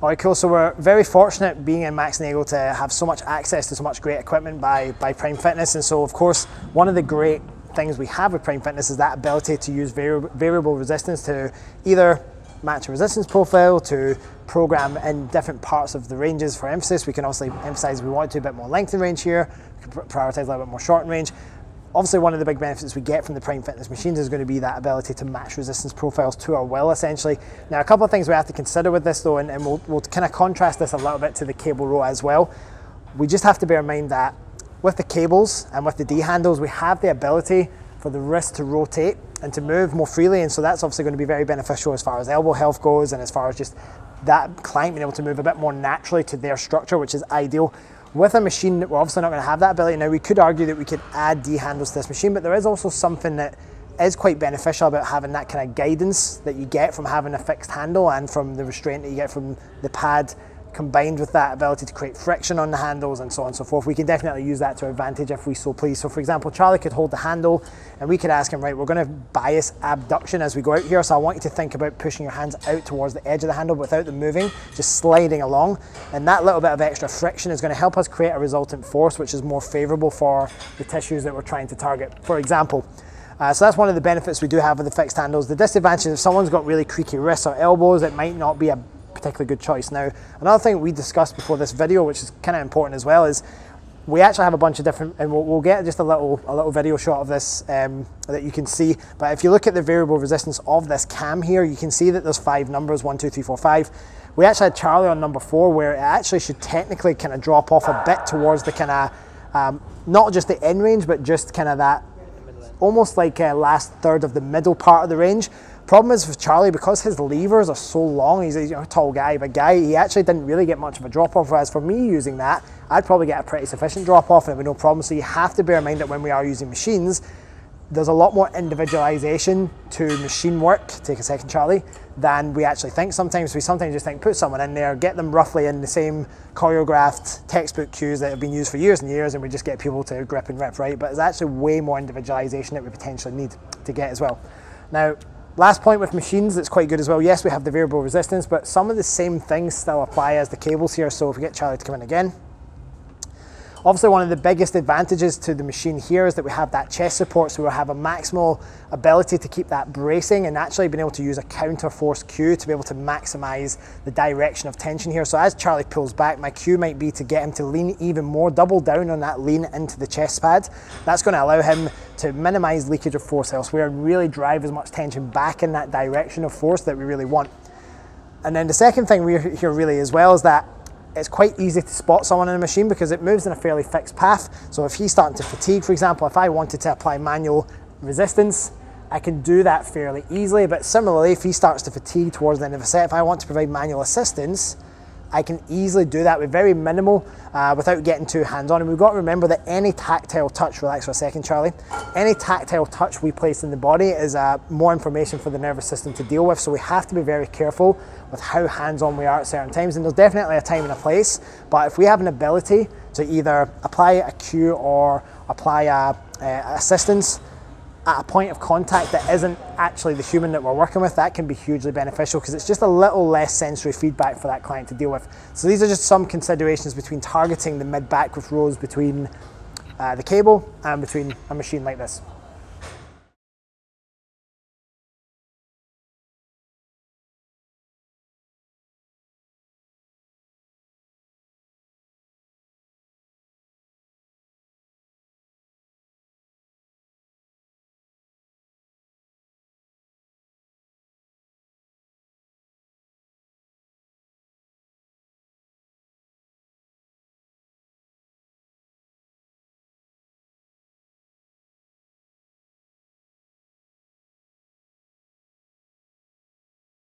All right, cool. So we're very fortunate being in Max Nagle to have so much access to so much great equipment by, by Prime Fitness. And so, of course, one of the great things we have with Prime Fitness is that ability to use vari variable resistance to either match a resistance profile, to program in different parts of the ranges for emphasis. We can obviously emphasize we want to a bit more length in range here, prioritize a little bit more short in range obviously one of the big benefits we get from the Prime Fitness machines is going to be that ability to match resistance profiles to our will essentially. Now a couple of things we have to consider with this though and, and we'll, we'll kind of contrast this a little bit to the cable row as well. We just have to bear in mind that with the cables and with the D handles we have the ability for the wrist to rotate and to move more freely and so that's obviously going to be very beneficial as far as elbow health goes and as far as just that client being able to move a bit more naturally to their structure which is ideal with a machine, we're obviously not going to have that ability. Now, we could argue that we could add D handles to this machine, but there is also something that is quite beneficial about having that kind of guidance that you get from having a fixed handle and from the restraint that you get from the pad combined with that ability to create friction on the handles and so on and so forth, we can definitely use that to our advantage if we so please. So for example, Charlie could hold the handle and we could ask him, right, we're gonna bias abduction as we go out here. So I want you to think about pushing your hands out towards the edge of the handle without them moving, just sliding along. And that little bit of extra friction is gonna help us create a resultant force, which is more favorable for the tissues that we're trying to target. For example, uh, so that's one of the benefits we do have with the fixed handles. The disadvantage is if someone's got really creaky wrists or elbows, it might not be a particularly good choice. Now, another thing we discussed before this video, which is kind of important as well, is we actually have a bunch of different, and we'll, we'll get just a little a little video shot of this um, that you can see. But if you look at the variable resistance of this cam here, you can see that there's five numbers, one, two, three, four, five. We actually had Charlie on number four, where it actually should technically kind of drop off a bit towards the kind of, um, not just the end range, but just kind of that, almost like uh, last third of the middle part of the range. Problem is with Charlie, because his levers are so long, he's a tall guy, but guy, he actually didn't really get much of a drop off. Whereas for me using that, I'd probably get a pretty sufficient drop off and it would no problem. So you have to bear in mind that when we are using machines, there's a lot more individualization to machine work, take a second Charlie, than we actually think. Sometimes we sometimes just think put someone in there, get them roughly in the same choreographed textbook cues that have been used for years and years and we just get people to grip and rip, right? But there's actually way more individualization that we potentially need to get as well. Now, Last point with machines that's quite good as well. Yes, we have the variable resistance, but some of the same things still apply as the cables here. So if we get Charlie to come in again, Obviously, one of the biggest advantages to the machine here is that we have that chest support, so we'll have a maximal ability to keep that bracing and actually being able to use a counter force cue to be able to maximize the direction of tension here. So as Charlie pulls back, my cue might be to get him to lean even more, double down on that lean into the chest pad. That's going to allow him to minimize leakage of force elsewhere and really drive as much tension back in that direction of force that we really want. And then the second thing we hear really as well is that it's quite easy to spot someone in a machine because it moves in a fairly fixed path. So if he's starting to fatigue, for example, if I wanted to apply manual resistance, I can do that fairly easily. But similarly, if he starts to fatigue towards the end of a set, if I want to provide manual assistance, I can easily do that with very minimal uh, without getting too hands-on. And we've got to remember that any tactile touch, relax for a second, Charlie, any tactile touch we place in the body is uh, more information for the nervous system to deal with. So we have to be very careful with how hands-on we are at certain times. And there's definitely a time and a place, but if we have an ability to either apply a cue or apply a, a assistance, at a point of contact that isn't actually the human that we're working with, that can be hugely beneficial because it's just a little less sensory feedback for that client to deal with. So these are just some considerations between targeting the mid-back with rows between uh, the cable and between a machine like this.